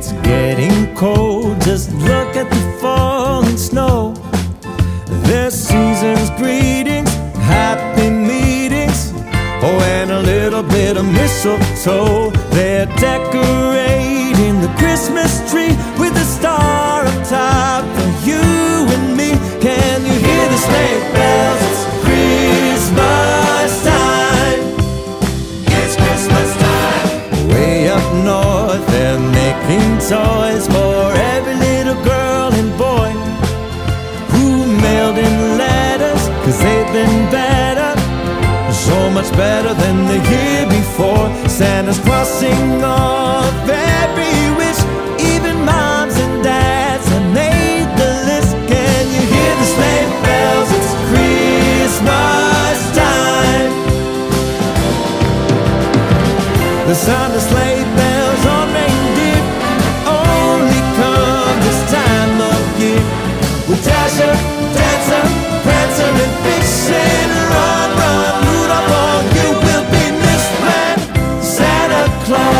It's getting cold, just look at the falling snow. This season's greetings, happy meetings, oh, and a little bit of mistletoe. They're decorating the Christmas tree with a star up top for you and me. Can you hear the sleigh bells? It's Christmas time. It's Christmas time. Way up north, and making toys for every little girl and boy who mailed in letters, cause they've been better. So much better than the year before. Santa's crossing off every wish. Even moms and dads have made the list. Can you hear the sleigh bells? It's Christmas time. The sound of sleigh We're Dasher, Dancer, Prancer, and Vixen. Run, run, Rudolph, or you will be misled. Santa Claus.